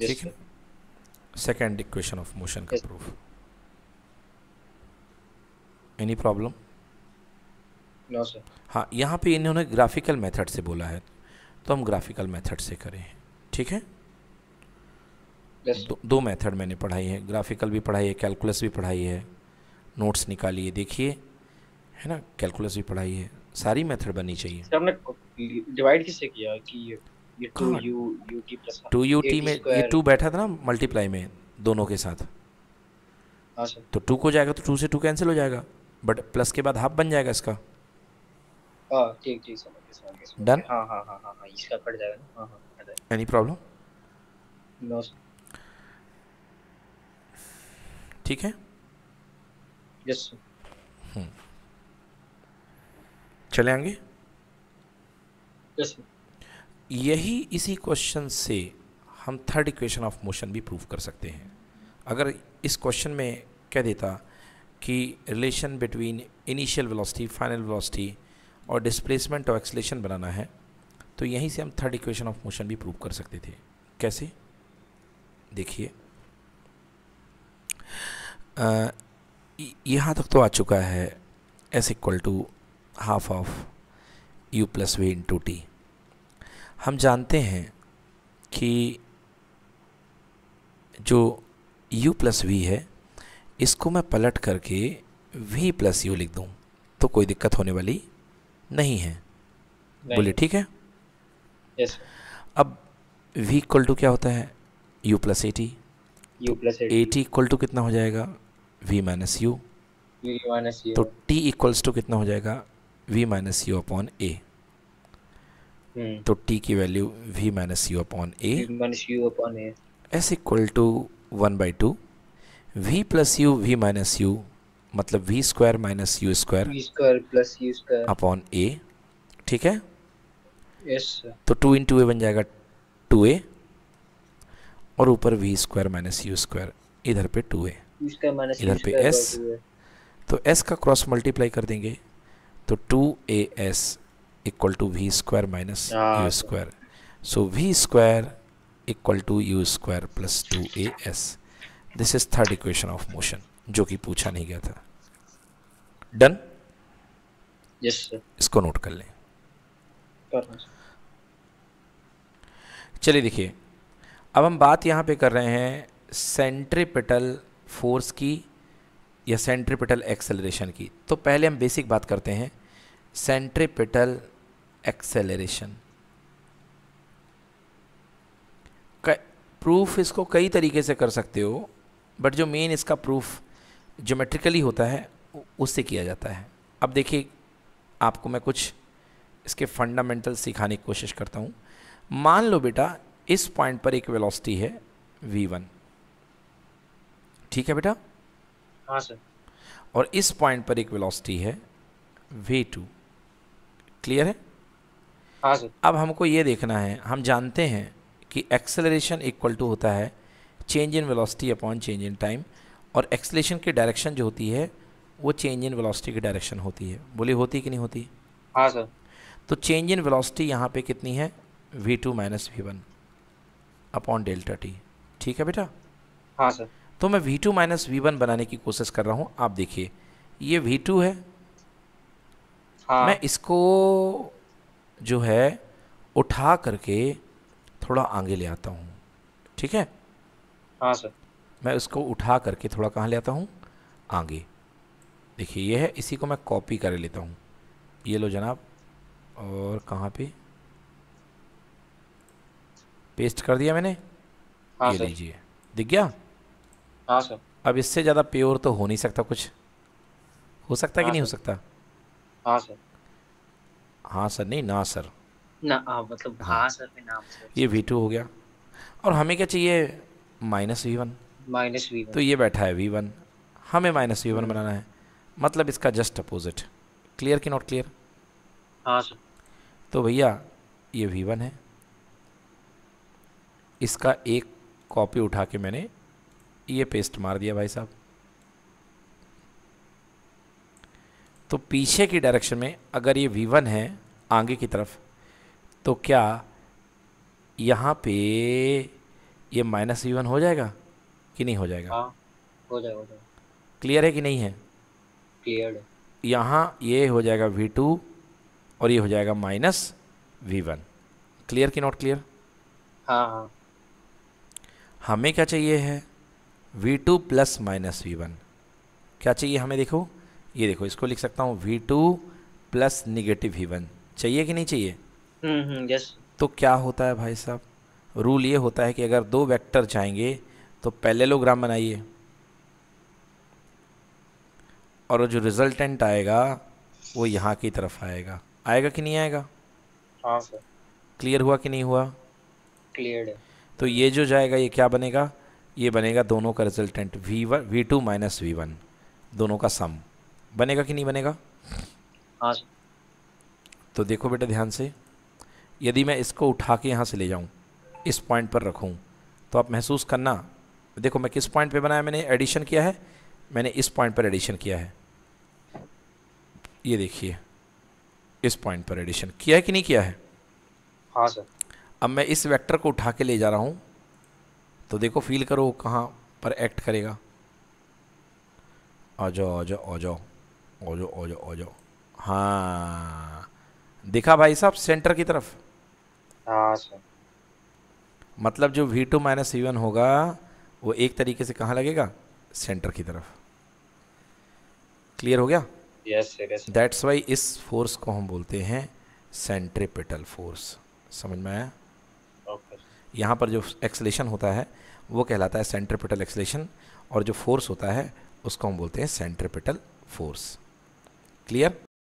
ठीक है? सेकेंड इक्वेशन ऑफ़ मोशन का proof any problem no sir हाँ यहाँ पे इन्होंने ग्राफिकल मेथड से बोला है। तो हम ग्राफिकल मेथड से करें। ठीक है? दो, दो मेथड मैंने पढ़ाई है। ग्राफिकल भी पढ़ाई है कैलकुलस भी पढ़ाई है। नोट्स निकालिए देखिए। है ना? कैलकुलस भी पढ़ाई है। सारी मेथड बननी चाहिए। हमने डिवाइड किससे किया? कि ये ये two u u t plus two u t में ये टू बैठा था ना मल्टीप्लाई में दोनों के साथ। हाँ सर। तो टू को जाएगा तो टू से टू कैंसिल हो जाएगा। बट प्लस के बाद हाफ़ बन जाएगा इसका। ठीक ठीक समझ? गया। हाँ हाँ हाँ हाँ हाँ इसका कट जाएगा ना? हाँ हाँ एनी प्रॉब्लम नो ठीक है। यस सर चले आएँगे यस यही इसी क्वेश्चन से हम थर्ड इक्वेशन ऑफ़ मोशन भी प्रूव कर सकते हैं। अगर इस क्वेश्चन में कह देता कि relation between initial velocity final velocity और डिस्प्लेसमेंट और एक्सलेशन बनाना है तो यहीं से हम थर्ड इक्वेशन ऑफ़ मोशन भी प्रूव कर सकते थे। कैसे? देखिए। यहाँ तक तो आ चुका है s equal to half of u plus v into t हम जानते हैं कि जो u प्लस वी है, इसको मैं पलट करके v प्लस यू लिख दूँ तो कोई दिक्कत होने वाली नहीं है। बोलिए ठीक है? Yes, अब v इक्वल टू क्या होता है? U plus a t u plus a t equal to कितना हो जाएगा? V minus u minus u तो t इक्वल्स टू कितना हो जाएगा? V minus u upon a तो t की value v minus u upon a s equal to one by two v plus u v minus u मतलब v square minus u square plus u square upon a ठीक है? Yes तो two into ए बन जाएगा to ए और ऊपर v square minus u square इधर पे टू ए इधर पे स्क्वायर S, by 2 है तो एस का क्रॉस मल्टीप्लाई कर देंगे तो two a s equal to v square minus u square so v square equal to u square plus two a s this is third equation of motion जो कि पूछा नहीं गया था। डन? Yes sir. इसको नोट कर लें. चलिए देखिए अब हम बात यहाँ पे कर रहे हैं सेंट्रीपिटल फोर्स की या सेंट्रीपिटल एक्सेलरेशन की। तो पहले हम बेसिक बात करते हैं सेंट्रीपिटल एक्सेलरेशन प्रूफ इसको कई तरीके से कर सकते हो बट जो मेन इसका प्रूफ ज्योमेट्रिकली होता है उससे किया जाता है। अब देखिए आपको मैं कुछ इसके फंडामेंटल सिखाने की कोशिश करता हूँ। मान लो बेटा इस पॉइंट पर एक वेलोसिटी है v1 ठीक है बेटा? हाँ सर और इस पॉइंट पर एक वेलोसिटी है v2 क्लियर है? हाँ सर अब हमको ये देखना है हम जानते हैं कि एक्सेलरेशन इक्वल टू होता है change in velocity upon change in time और एक्सलेशन की डायरेक्शन जो होती है वो चेंज इन वेलोसिटी की डायरेक्शन होती है। बोली होती कि नहीं होती? हाँ सर तो चेंज इन वेलोसिटी यहाँ पे कितनी है? V two minus v one upon delta t ठीक है बेटा? हाँ सर तो मैं v two minus v one बनाने की कोशिश कर रहा हूँ। आप देखिए ये वी टू है। हाँ। मैं इसको जो है उठा करके थोड़ा आगे ले आता हूँ। ठीक है? हाँ सर मैं उसको उठा करके थोड़ा कहाँ ले आता हूँ? आगे। देखिए ये है इसी को मैं कॉपी कर लेता हूँ। ये लो जनाब और कहाँ पे? पेस्ट कर दिया मैंने? हाँ ये लीजिए। दिख गया? हाँ सर। अब इससे ज़्यादा प्योर तो हो नहीं सकता कुछ? हो सकता है कि नहीं हो सकता? हाँ सर। हाँ सर नहीं ना सर। ना हाँ मतलब हाँ। हाँ सर नाम सर। ये वी टू हो गया। और हमें क्या चाहिए? Minus v one minus v तो ये बैठा है वी वन हमें माइनस वी वन हम्म। बनाना है। मतलब इसका जस्ट अपोजिट। क्लियर कि नॉट क्लियर हाँ सर तो भैया ये वी वन है। इसका एक कॉपी उठा के मैंने ये पेस्ट मार दिया भाई साहब। तो पीछे की डायरेक्शन में अगर ये वी वन है आगे की तरफ़ तो क्या यहाँ पे ये माइनस वी वन हो जाएगा? कि नहीं हो जाएगा? हाँ हो जाएगा क्लियर है कि नहीं है? क्लियर है। यहाँ ये हो जाएगा वी टू और ये हो जाएगा माइनस वी वन क्लियर कि नॉट क्लियर हाँ हाँ। हमें क्या चाहिए है? V two plus minus v one क्या चाहिए हमें देखो? ये देखो इसको लिख सकता हूँ v two plus negative v one चाहिए कि नहीं चाहिए? हम्म हम्म यस तो क्या होता है भाई साहब? रूल ये होता है कि अगर दो वेक्टर जाएँगे तो पैरेललोग्राम बनाइए। और जो रिजल्टेंट आएगा वो यहाँ की तरफ़ आएगा। आएगा कि नहीं आएगा? हाँ सर। क्लियर हुआ कि नहीं हुआ? क्लियर है। तो ये जो जाएगा ये क्या बनेगा? ये बनेगा दोनों का resultant v one v two minus v one दोनों का सम बनेगा कि नहीं बनेगा? हाँ तो देखो बेटा ध्यान से। यदि मैं इसको उठा के यहाँ से ले जाऊँ इस पॉइंट पर रखूँ तो आप महसूस करना देखो मैं किस पॉइंट पे बनाया मैंने? एडिशन किया है। मैंने इस पॉइंट पर एडिशन किया है। ये देखिए इस पॉइंट पर एडिशन किया है कि नहीं किया है? हाँ सर। अब मैं इस वेक्टर को उठा के ले जा रहा हूँ। तो देखो फील करो कहाँ पर एक्ट करेगा। आ जाओ आ जाओ आ जाओ आ जाओ आ जाओ आ जाओ। हाँ। देखा भाई साहब सेंटर की तरफ़। हाँ सर। मतलब जो वी टू माइनस होगा वो एक तरीके से कहाँ लगेगा? सेंटर की तरफ़। क्लियर हो गया? यस सर दैट्स वाई इस फोर्स को हम बोलते हैं सेंट्रिपिटल फोर्स समझ में आया? ओके यहाँ पर जो एक्सलेशन होता है वो कहलाता है सेंट्रिपिटल एक्सलेशन और जो फोर्स होता है उसको हम बोलते हैं सेंट्रिपिटल फोर्स क्लियर